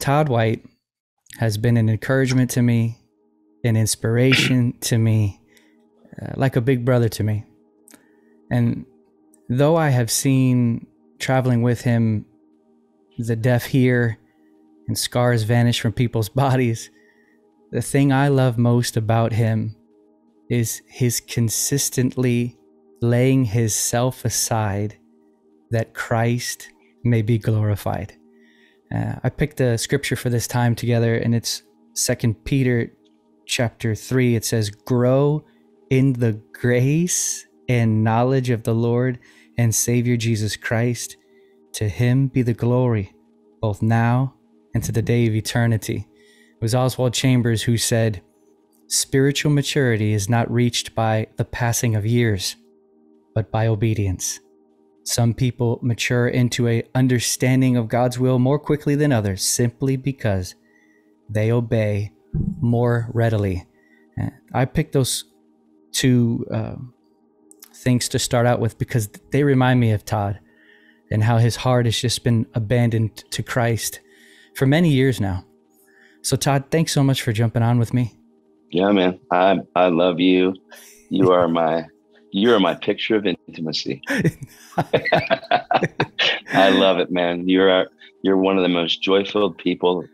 Todd White has been an encouragement to me, an inspiration to me, uh, like a big brother to me. And though I have seen traveling with him the deaf hear and scars vanish from people's bodies, the thing I love most about him is his consistently laying his self aside that Christ may be glorified. Uh, I picked a scripture for this time together, and it's Second Peter chapter three. It says, "Grow in the grace and knowledge of the Lord and Savior Jesus Christ. To Him be the glory, both now and to the day of eternity." It was Oswald Chambers who said, "Spiritual maturity is not reached by the passing of years, but by obedience." Some people mature into a understanding of God's will more quickly than others simply because they obey more readily. I picked those two uh, things to start out with because they remind me of Todd and how his heart has just been abandoned to Christ for many years now. So, Todd, thanks so much for jumping on with me. Yeah, man. I I love you. You are my you are my picture of intimacy. I love it, man. You're you're one of the most joy-filled people,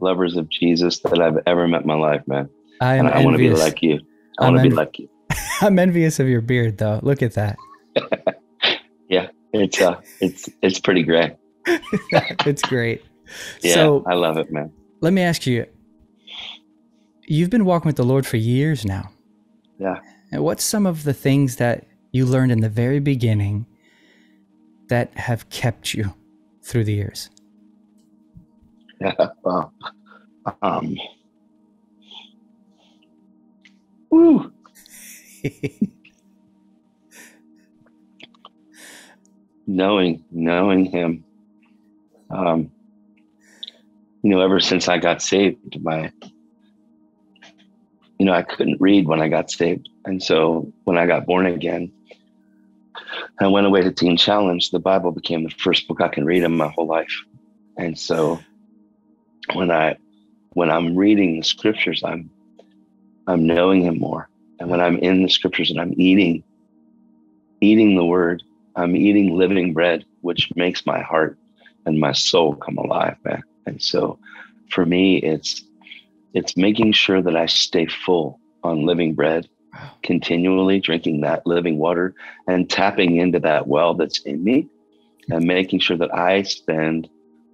lovers of Jesus that I've ever met in my life, man. I am and I want to be like you. I want to be like you. I'm envious of your beard, though. Look at that. yeah, it's uh, it's it's pretty gray. it's great. Yeah, so, I love it, man. Let me ask you. You've been walking with the Lord for years now. Yeah. And what's some of the things that you learned in the very beginning that have kept you through the years? Yeah, well, um, woo. knowing, knowing him. Um, you know, ever since I got saved, my you know, I couldn't read when I got saved. And so when I got born again, I went away to Teen Challenge. The Bible became the first book I can read in my whole life. And so when I when I'm reading the scriptures, I'm I'm knowing him more. And when I'm in the scriptures and I'm eating, eating the word, I'm eating living bread, which makes my heart and my soul come alive, man. And so for me, it's it's making sure that I stay full on living bread, continually drinking that living water and tapping into that well that's in me and making sure that I spend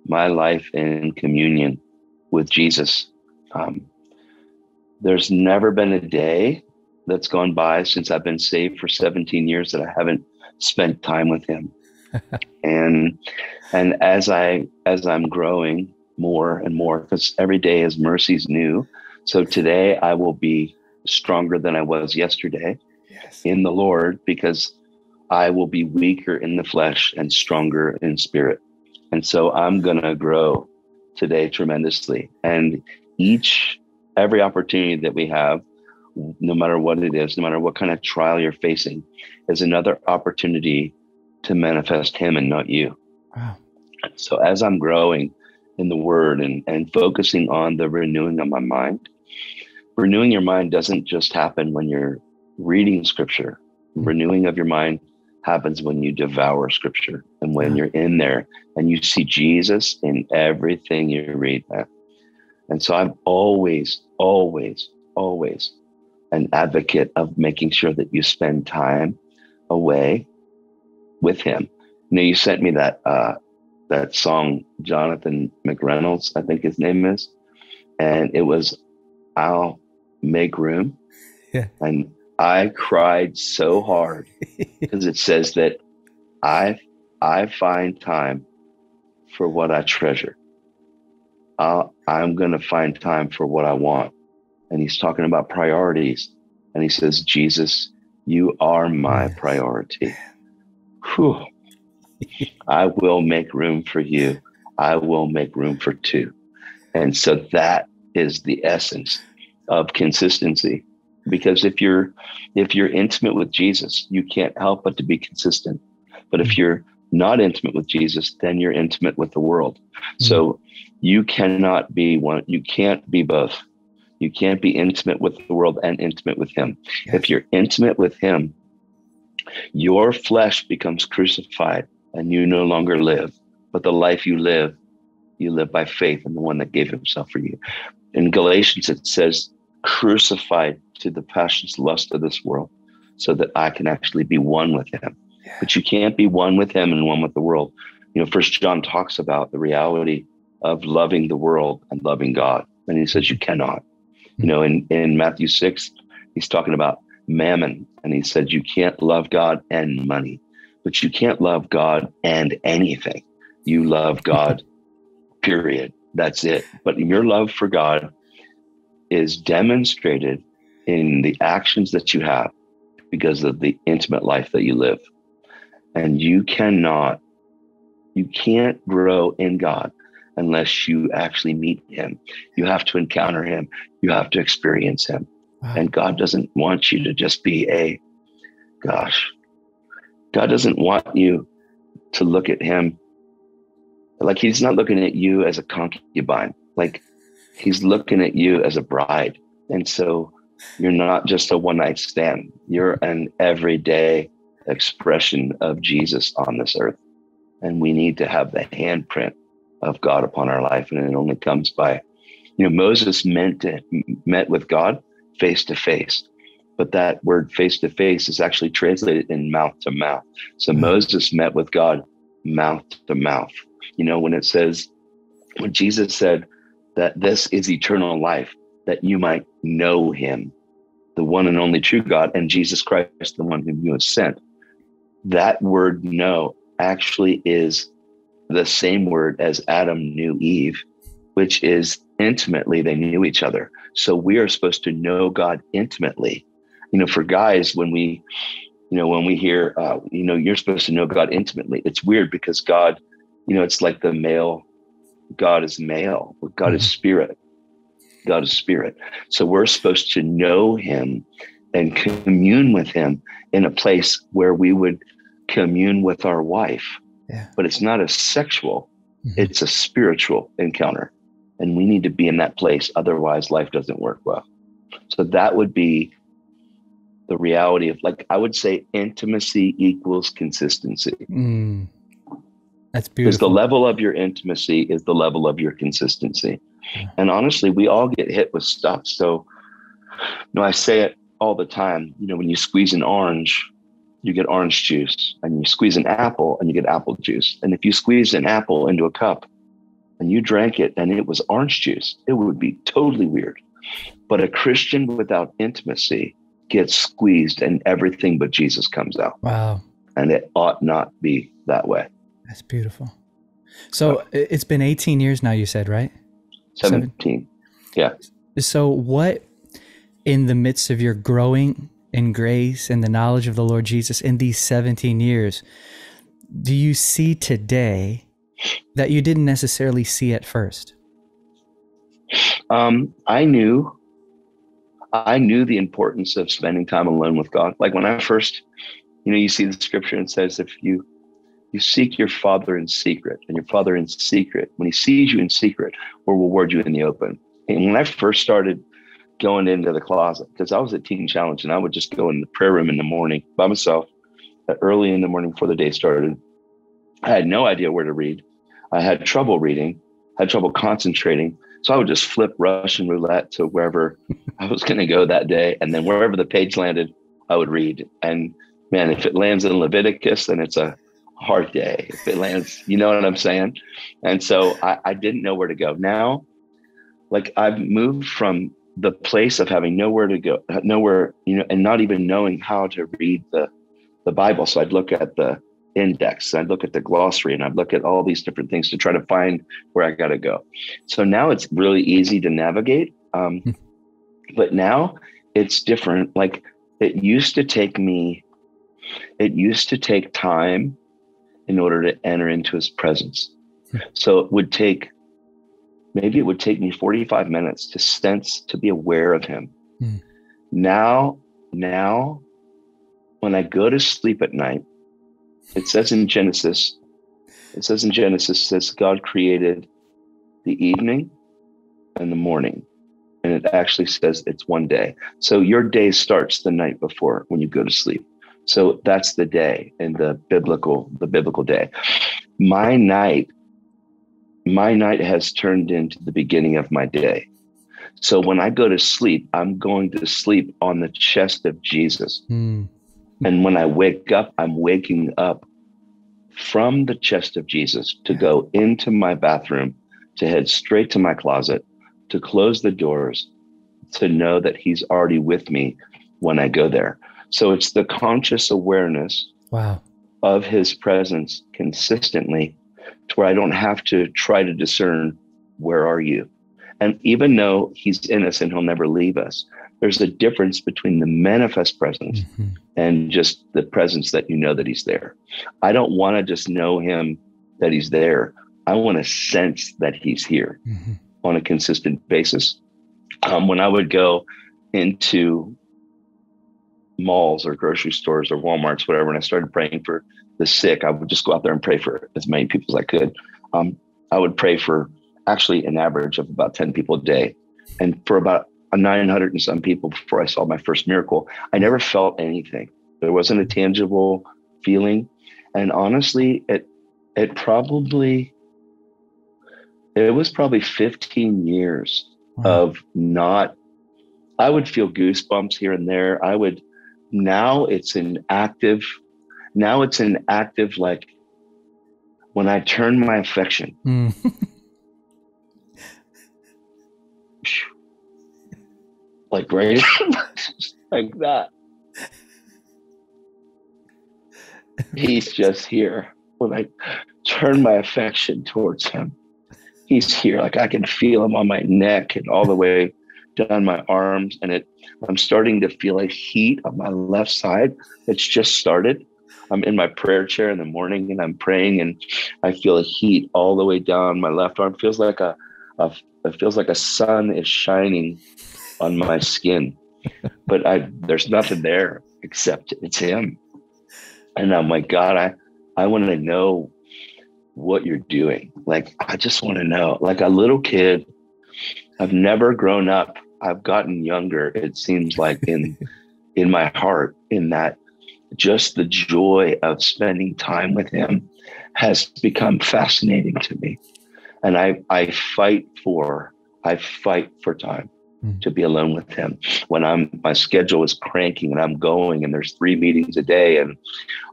my life in communion with Jesus. Um, there's never been a day that's gone by since I've been saved for 17 years that I haven't spent time with him. and and as I as I'm growing more and more because every day is mercies new. So today I will be stronger than I was yesterday yes. in the Lord because I will be weaker in the flesh and stronger in spirit. And so I'm going to grow today tremendously. And each, every opportunity that we have, no matter what it is, no matter what kind of trial you're facing, is another opportunity to manifest Him and not you. Wow. So as I'm growing, in the word and, and focusing on the renewing of my mind. Renewing your mind doesn't just happen when you're reading scripture. Mm-hmm. Renewing of your mind happens when you devour scripture and when you're in there and you see Jesus in everything you read. And so I'm always, always, always an advocate of making sure that you spend time away with him. You know, you sent me that uh, that song, Jonathan McReynolds, I think his name is. And it was, I'll make room. Yeah. And I cried so hard because it says that I, I find time for what I treasure. I'll, I'm going to find time for what I want. And he's talking about priorities. And he says, Jesus, you are my priority. Whew. I will make room for you. I will make room for two. And so that is the essence of consistency. Because if you're if you're intimate with Jesus, you can't help but to be consistent. But if you're not intimate with Jesus, then you're intimate with the world. Mm-hmm. So you cannot be one, you can't be both. You can't be intimate with the world and intimate with Him. Yes. If you're intimate with Him, your flesh becomes crucified and you no longer live, but the life you live, you live by faith in the one that gave Himself for you. In Galatians, it says, crucified to the passions, lust of this world, so that I can actually be one with Him. Yeah. But you can't be one with Him and one with the world. You know, First John talks about the reality of loving the world and loving God, and he says you cannot. You know, in in Matthew six, he's talking about mammon, and he said you can't love God and money, but you can't love God and anything. You love God, period. That's it. But your love for God is demonstrated in the actions that you have because of the intimate life that you live. And you cannot, you can't grow in God unless you actually meet him. You have to encounter him. You have to experience him. Wow. And God doesn't want you to just be a, gosh, God doesn't want you to look at him like he's not looking at you as a concubine. Like he's looking at you as a bride. And so you're not just a one night stand, you're an everyday expression of Jesus on this earth. And we need to have the handprint of God upon our life. And it only comes by, you know, Moses meant to, met with God face to face. But that word face to face is actually translated in mouth to mouth. So mm-hmm. Moses met with God mouth to mouth. You know, when it says, when Jesus said that this is eternal life, that you might know him, the one and only true God, and Jesus Christ, the one whom you have sent. That word know actually is the same word as Adam knew Eve, which is intimately they knew each other. So we are supposed to know God intimately. You know, for guys, when we, you know, when we hear, uh, you know, you're supposed to know God intimately, it's weird because God, you know, it's like the male, God is male, God mm-hmm. is spirit. God is spirit. So we're supposed to know him and commune with him in a place where we would commune with our wife yeah. But it's not a sexual, mm-hmm. it's a spiritual encounter. And we need to be in that place. Otherwise, life doesn't work well. So that would be the reality of like, I would say intimacy equals consistency. Mm. That's beautiful. Because the level of your intimacy is the level of your consistency. Yeah. And honestly, we all get hit with stuff. So, you know, I say it all the time. You know, when you squeeze an orange, you get orange juice, and you squeeze an apple and you get apple juice. And if you squeeze an apple into a cup and you drank it and it was orange juice, it would be totally weird. But a Christian without intimacy gets squeezed and everything but Jesus comes out. Wow. And it ought not be that way. That's beautiful. So it's been 18 years now, you said, right? 17. Yeah. So, what in the midst of your growing in grace and the knowledge of the Lord Jesus in these 17 years, do you see today that you didn't necessarily see at first? Um, I knew, I knew the importance of spending time alone with God. Like when I first, you know, you see the scripture and says, if you you seek your father in secret, and your father in secret, when he sees you in secret, will reward you in the open. And when I first started going into the closet because I was at Teen Challenge and I would just go in the prayer room in the morning by myself, uh, early in the morning before the day started. I had no idea where to read. I had trouble reading, had trouble concentrating. So I would just flip Russian roulette to wherever I was going to go that day. And then wherever the page landed, I would read. And man, if it lands in Leviticus, then it's a hard day. If it lands, you know what I'm saying? And so I, I didn't know where to go. Now, like I've moved from the place of having nowhere to go, nowhere, you know, and not even knowing how to read the the Bible. So I'd look at the index, I'd look at the glossary, and I'd look at all these different things to try to find where I got to go. So now it's really easy to navigate. Um, hmm. but now it's different. Like it used to take me, it used to take time in order to enter into his presence. So it would take maybe it would take me 45 minutes to sense to be aware of him mm. now now when i go to sleep at night it says in genesis It says in Genesis, it says God created the evening and the morning. And it actually says it's one day. So your day starts the night before when you go to sleep. So that's the day in the biblical, the biblical day. My night, my night has turned into the beginning of my day. So when I go to sleep, I'm going to sleep on the chest of Jesus. Mm. And when I wake up, I'm waking up from the chest of Jesus to go into my bathroom, to head straight to my closet, to close the doors, to know that He's already with me when I go there. So it's the conscious awareness wow. of His presence consistently to where I don't have to try to discern where are you. And even though He's in us and He'll never leave us, there's a difference between the manifest presence mm-hmm. and just the presence that you know that he's there. I don't want to just know him that he's there. I want to sense that he's here mm-hmm. on a consistent basis. Um, when I would go into malls or grocery stores or Walmarts, whatever, and I started praying for the sick, I would just go out there and pray for as many people as I could. Um, I would pray for actually an average of about 10 people a day. And for about 900 and some people before I saw my first miracle. I never felt anything. There wasn't a tangible feeling. And honestly, it it probably it was probably 15 years wow. of not I would feel goosebumps here and there. I would now it's an active now it's an active like when I turn my affection. Mm. like right like that. He's just here. When I turn my affection towards him, he's here. Like I can feel him on my neck and all the way down my arms. And it I'm starting to feel a heat on my left side. It's just started. I'm in my prayer chair in the morning and I'm praying and I feel a heat all the way down my left arm. Feels like a, a it feels like a sun is shining on my skin, but I there's nothing there except it's him. And I'm like, God, I I want to know what you're doing. Like I just want to know. Like a little kid, I've never grown up. I've gotten younger. It seems like in in my heart, in that just the joy of spending time with him has become fascinating to me. And I I fight for I fight for time. Mm. to be alone with him when i'm my schedule is cranking and i'm going and there's three meetings a day and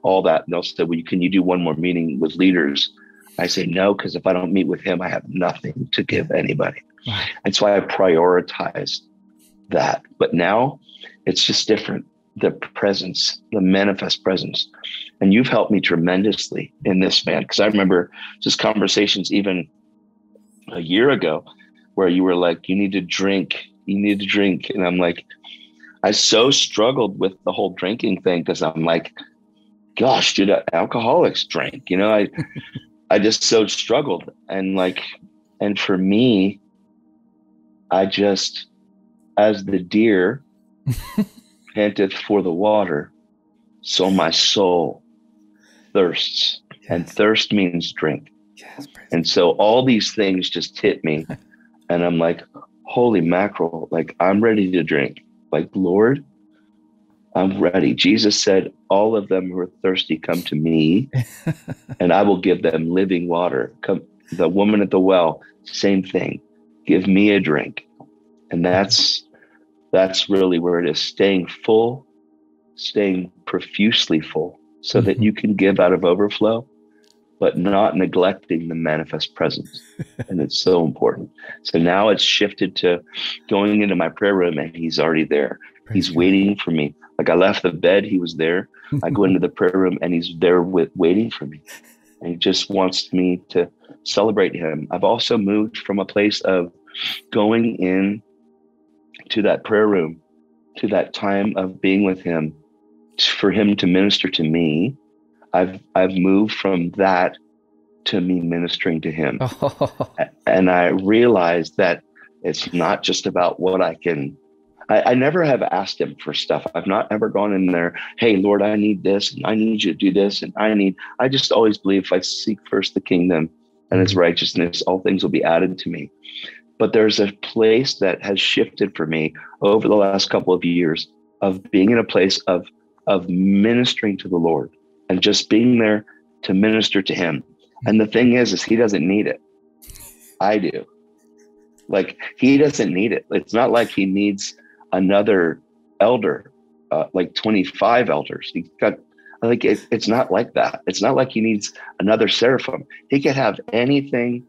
all that and they'll say well can you do one more meeting with leaders i say no because if i don't meet with him i have nothing to give anybody wow. and so i prioritize that but now it's just different the presence the manifest presence and you've helped me tremendously in this man because i remember just conversations even a year ago where you were like you need to drink you need to drink. And I'm like, I so struggled with the whole drinking thing because I'm like, gosh, dude, alcoholics drink. You know, I I just so struggled. And like, and for me, I just as the deer panteth for the water, so my soul thirsts. Yes. And thirst means drink. Yes, and so all these things just hit me. and I'm like, holy mackerel, like I'm ready to drink. Like, Lord, I'm ready. Jesus said, All of them who are thirsty come to me, and I will give them living water. Come, the woman at the well, same thing. Give me a drink. And that's that's really where it is. Staying full, staying profusely full, so mm-hmm. that you can give out of overflow but not neglecting the manifest presence. and it's so important. So now it's shifted to going into my prayer room and he's already there. He's waiting for me. Like I left the bed, he was there. I go into the prayer room and he's there with waiting for me. And he just wants me to celebrate him. I've also moved from a place of going in to that prayer room, to that time of being with him, for him to minister to me I've I've moved from that to me ministering to him. and I realized that it's not just about what I can I, I, never have asked him for stuff. I've not ever gone in there, hey, Lord, I need this, and I need you to do this, and I need, I just always believe if I seek first the kingdom and his mm-hmm. righteousness, all things will be added to me. But there's a place that has shifted for me over the last couple of years of being in a place of of ministering to the Lord and just being there to minister to him. And the thing is, is he doesn't need it. I do. Like he doesn't need it. It's not like he needs another elder, uh, like 25 elders. He's got like it, it's not like that. It's not like he needs another seraphim. He could have anything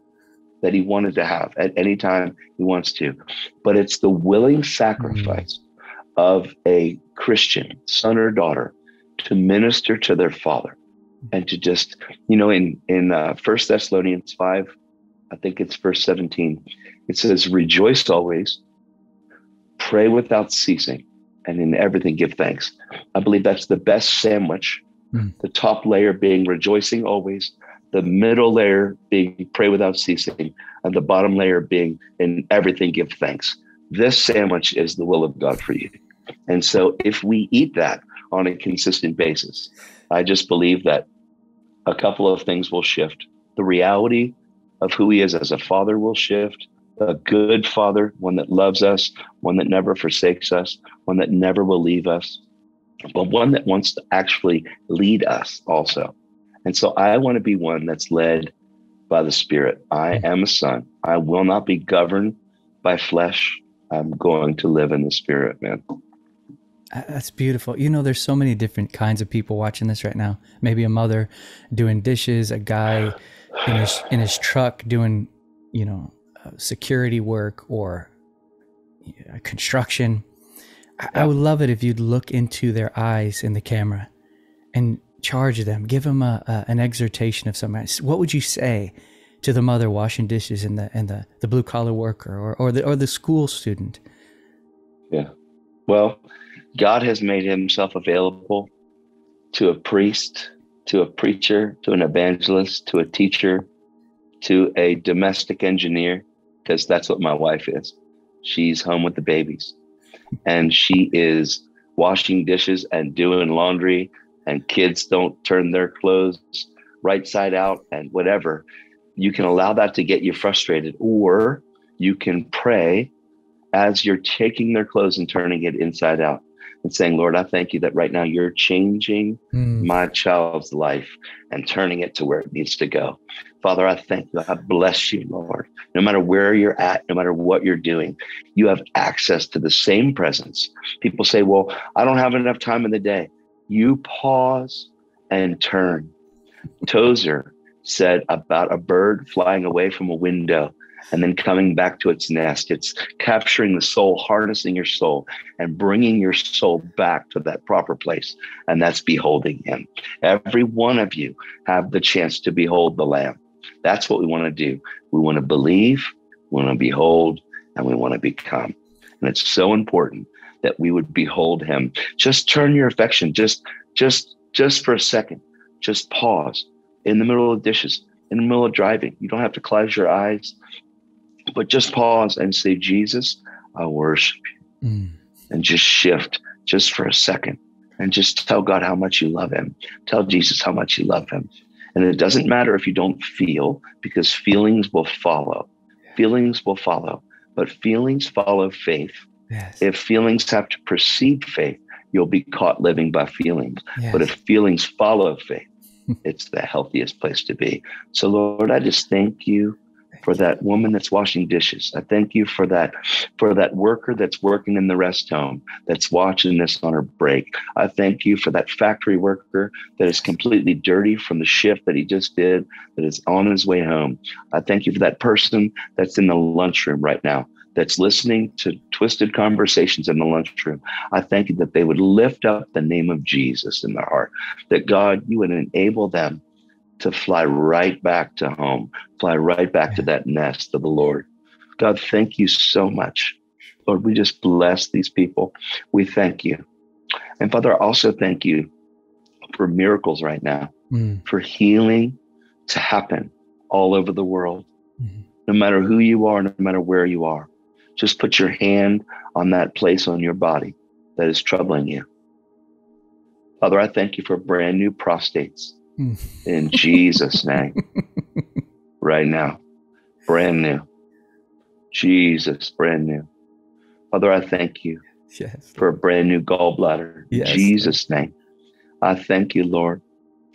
that he wanted to have at any time he wants to. But it's the willing sacrifice mm-hmm. of a Christian son or daughter to minister to their father and to just, you know, in in uh, First Thessalonians five, I think it's verse seventeen, it says, "Rejoice always, pray without ceasing, and in everything give thanks." I believe that's the best sandwich. Mm. The top layer being rejoicing always, the middle layer being pray without ceasing, and the bottom layer being in everything give thanks. This sandwich is the will of God for you. And so if we eat that on a consistent basis, I just believe that a couple of things will shift. The reality of who he is as a father will shift. A good father, one that loves us, one that never forsakes us, one that never will leave us, but one that wants to actually lead us also. And so I want to be one that's led by the Spirit. I am a son. I will not be governed by flesh. I'm going to live in the Spirit, man. That's beautiful. You know, there's so many different kinds of people watching this right now. Maybe a mother doing dishes, a guy in his in his truck doing, you know, uh, security work or construction. I, I would love it if you'd look into their eyes in the camera and charge them, give them a, a, an exhortation of some kind. What would you say to the mother washing dishes and the and the, the blue collar worker or, or the or the school student? Yeah. Well, God has made himself available to a priest, to a preacher, to an evangelist, to a teacher, to a domestic engineer, because that's what my wife is. She's home with the babies. And she is washing dishes and doing laundry and kids don't turn their clothes right side out and whatever. You can allow that to get you frustrated or you can pray as you're taking their clothes and turning it inside out and saying, Lord, I thank you that right now you're changing mm. my child's life and turning it to where it needs to go. Father, I thank you. I bless you, Lord. No matter where you're at, no matter what you're doing, you have access to the same presence. People say, Well, I don't have enough time in the day. You pause and turn. Tozer said about a bird flying away from a window and then coming back to its nest. It's capturing the soul, harnessing your soul, and bringing your soul back to that proper place. And that's beholding Him. Every one of you have the chance to behold the Lamb. That's what we want to do. We want to believe, we want to behold, and we want to become. And it's so important that we would behold Him. Just turn your affection, just, just, just for a second. Just pause in the middle of dishes in the middle of driving. You don't have to close your eyes. But just pause and say, Jesus, I worship you. Mm. And just shift just for a second and just tell God how much you love him. Tell Jesus how much you love him. And it doesn't matter if you don't feel, because feelings will follow. Feelings will follow, but feelings follow faith. Yes. If feelings have to precede faith, you'll be caught living by feelings. Yes. But if feelings follow faith, it's the healthiest place to be. So, Lord, I just thank you for that woman that's washing dishes. I thank you for that, for that worker that's working in the rest home, that's watching this on her break. I thank you for that factory worker that is completely dirty from the shift that he just did, that is on his way home. I thank you for that person that's in the lunchroom right now that's listening to twisted conversations in the lunchroom, I thank you that they would lift up the name of Jesus in their heart, that God, you would enable them to fly right back to home, fly right back to that nest of the Lord. God, thank you so much. Lord, we just bless these people. We thank you. And Father, also thank you for miracles right now, mm. for healing to happen all over the world, mm. no matter who you are, no matter where you are. Just put your hand on that place on your body that is troubling you. Father, I thank you for brand new prostates. In Jesus' name right now. Brand new. Jesus, brand new. Father, I thank you yes. for a brand new gallbladder in Yes. Jesus' name. I thank you, Lord,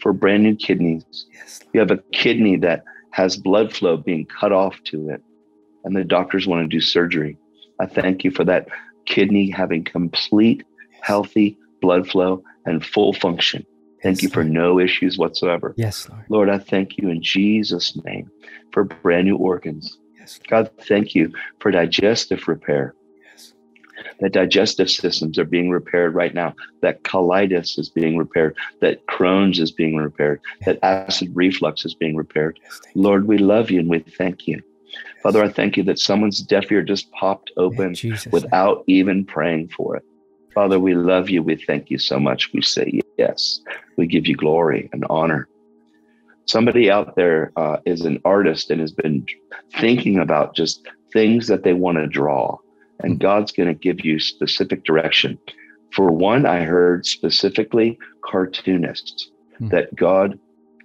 for brand new kidneys. Yes. You have a kidney that has blood flow being cut off to it, and the doctors want to do surgery. I thank you for that kidney having complete, healthy blood flow and full function. Thank you for Lord. no issues whatsoever. Yes, Lord. Lord, I thank you in Jesus' name for brand new organs. Yes. God, thank you for digestive repair. Yes. That digestive systems are being repaired right now. That colitis is being repaired. That Crohn's is being repaired. That acid reflux is being repaired. Yes. Lord, we love you and we thank you. Father, I thank you that someone's deaf ear just popped open Jesus. without even praying for it. Father, we love you. We thank you so much. We say yes. Yes, we give you glory and honor. Somebody out there uh, is an artist and has been thinking about just things that they want to draw, and God's going to give you specific direction. For one, I heard specifically cartoonists Hmm. that God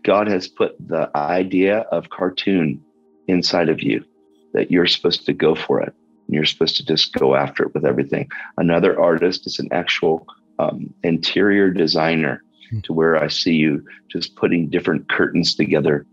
God has put the idea of cartoon inside of you that you're supposed to go for it. And you're supposed to just go after it with everything. Another artist is an actual um, interior designer Hmm. to where I see you just putting different curtains together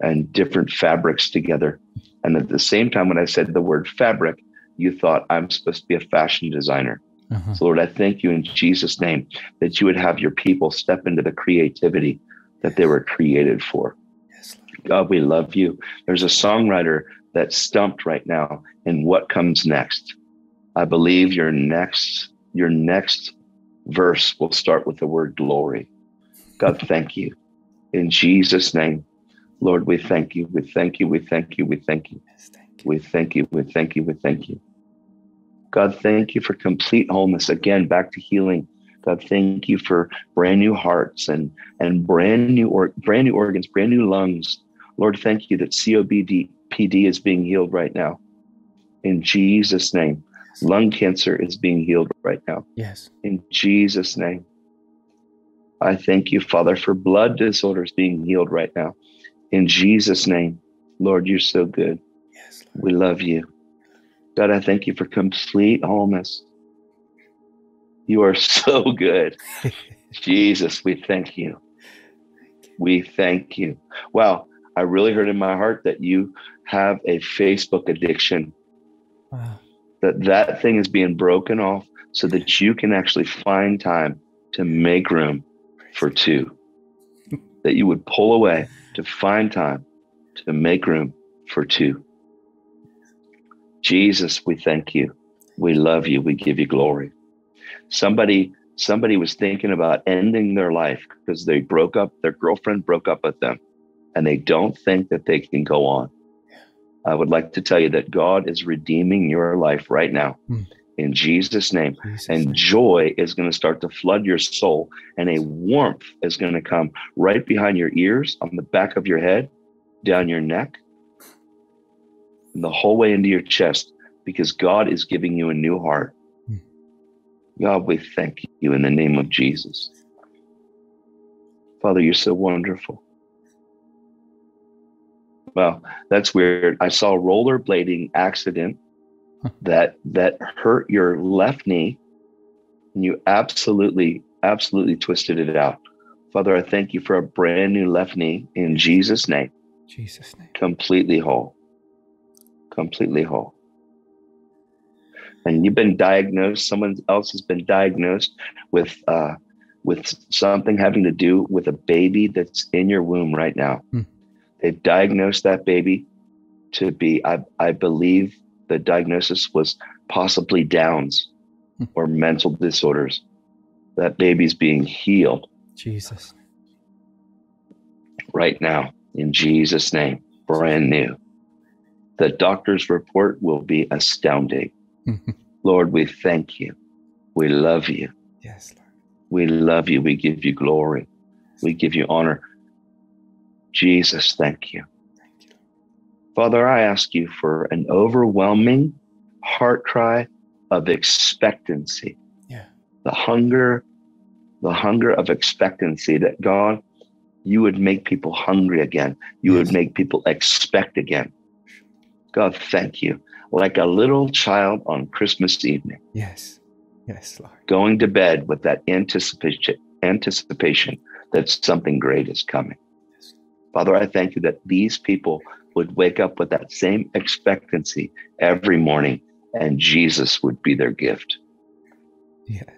and different fabrics together. And at the same time, when I said the word fabric, you thought I'm supposed to be a fashion designer. Uh-huh. So, Lord, I thank you in Jesus' name that you would have your people step into the creativity that they were created for. Yes, Lord. God, we love you. There's a songwriter that's stumped right now in what comes next. I believe your next your next verse will start with the word glory. God, thank you. In Jesus' name, Lord, we thank you. We thank you. We thank you. We thank you. Yes, thank you. We thank you. We thank you. We thank you. God, thank you for complete wholeness. Again, back to healing. God, thank you for brand new hearts and and brand new or brand new organs, brand new lungs. Lord, thank you that COPD PD is being healed right now. In Jesus' name. Lung cancer is being healed right now. Yes. In Jesus' name. I thank you, Father, for blood disorders being healed right now. In Jesus' name. Lord, you're so good. Yes. We love you. God, I thank you for complete wholeness. You are so good. Jesus, we thank you. We thank you. Wow, I really heard in my heart that you have a Facebook addiction, wow. That that thing is being broken off so that you can actually find time to make room for two. That you would pull away to find time to make room for two. Jesus, we thank you. We love you. We give you glory. Somebody somebody was thinking about ending their life because they broke up their girlfriend broke up with them and they don't think that they can go on. I would like to tell you that God is redeeming your life right now Hmm. in Jesus name Jesus. and name. joy is going to start to flood your soul and a warmth is going to come right behind your ears on the back of your head down your neck and the whole way into your chest because god is giving you a new heart Hmm. god we thank you in the name of jesus father you're so wonderful well that's weird. I saw a rollerblading accident that that hurt your left knee and you absolutely absolutely twisted it out. Father i thank you for a brand new left knee in jesus name. Jesus' name. completely whole. Completely whole. And you've been diagnosed someone else has been diagnosed with uh with something having to do with a baby that's in your womb right now. Hmm. They've diagnosed that baby to be i i believe the diagnosis was possibly downs Hmm. or mental disorders that baby's being healed Jesus. right now in Jesus' name, brand new. The doctor's report will be astounding. Lord, we thank you. We love you. yes, Lord. We love you. We give you glory. We give you honor. Jesus, thank you. Thank you. Father, I ask you for an overwhelming heart cry of expectancy. Yeah. The hunger, the hunger of expectancy that God, you would make people hungry again. You Yes. would make people expect again. God, thank you. Like a little child on Christmas evening, Yes. Yes, Lord. going to bed with that anticipation, anticipation that something great is coming. Father, I thank you that these people would wake up with that same expectancy every morning and Jesus would be their gift. Yes.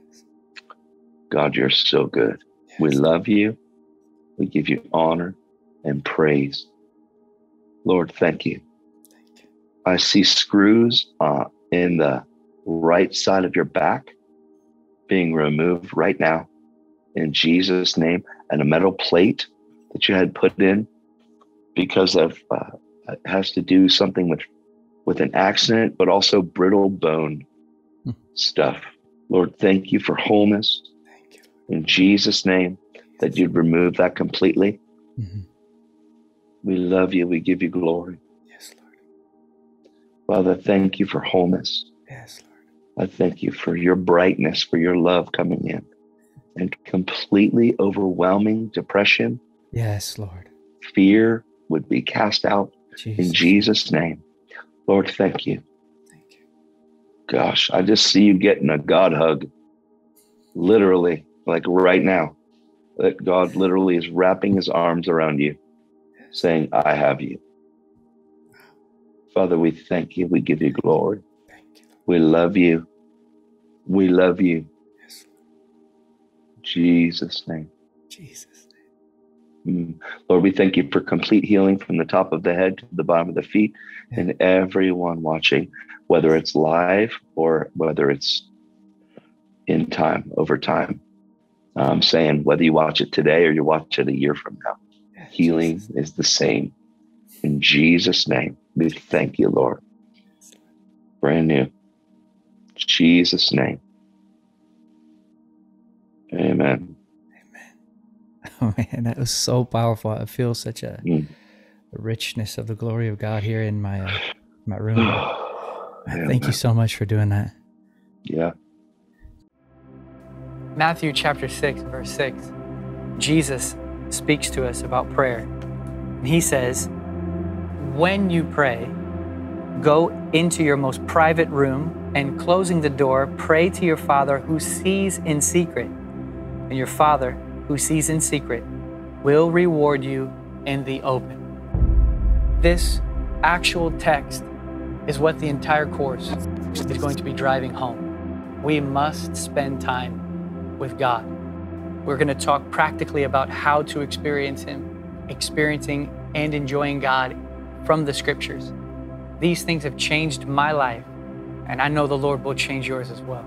God, you're so good. yes. We love you. We give you honor and praise. Lord, thank you. Thank you. I see screws uh, in the right side of your back being removed right now in Jesus' name, and a metal plate that you had put in because of uh, has to do something with with an accident, but also brittle bone Hmm. stuff. Lord, thank you for wholeness Thank you. in Jesus' name that you'd remove that completely. Mhm. We love you. We give you glory. Yes, Lord. Father, thank you for wholeness. Yes, Lord. I thank you for your brightness, for your love coming in and completely overwhelming depression, Yes, Lord. fear would be cast out Jesus. in Jesus' name. Lord, thank you. Thank you. Gosh, I just see you getting a God hug, literally, like right now. That God literally is wrapping his arms around you, saying, I have you. Father, we thank you. We give you glory. Thank you. We love you. We love you. Yes, Jesus' name. Jesus. Mm. Lord, we thank you for complete healing from the top of the head to the bottom of the feet and everyone watching, whether it's live or whether it's in time, over time. I'm saying whether you watch it today or you watch it a year from now, healing is the same. In Jesus' name, we thank you, Lord. Brand new. Jesus' name. Amen. Oh man, that was so powerful. I feel such a, Mm. a richness of the glory of God here in my uh, my room. Yeah, Thank you so much for doing that. Yeah. Matthew chapter 6, verse 6, Jesus speaks to us about prayer. And he says, When you pray, go into your most private room and closing the door, pray to your Father who sees in secret. And your Father who sees in secret will reward you in the open. This actual text is what the entire course is going to be driving home. We must spend time with God. We're going to talk practically about how to experience Him, experiencing and enjoying God from the scriptures. These things have changed my life, and I know the Lord will change yours as well.